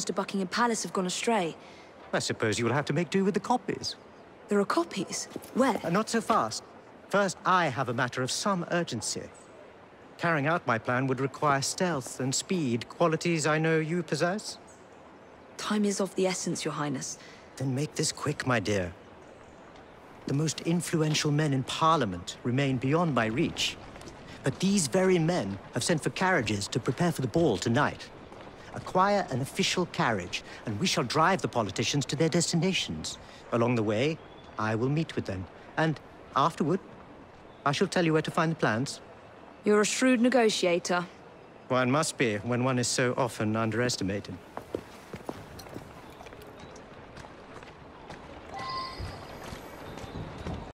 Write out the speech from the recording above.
to Buckingham Palace have gone astray. I suppose you will have to make do with the copies. There are copies? Where? Uh, not so fast. First, I have a matter of some urgency. Carrying out my plan would require stealth and speed, qualities I know you possess. Time is of the essence, Your Highness. Then make this quick, my dear. The most influential men in Parliament remain beyond my reach. But these very men have sent for carriages to prepare for the ball tonight. Acquire an official carriage, and we shall drive the politicians to their destinations. Along the way, I will meet with them. And afterward, I shall tell you where to find the plans. You're a shrewd negotiator. One must be when one is so often underestimated.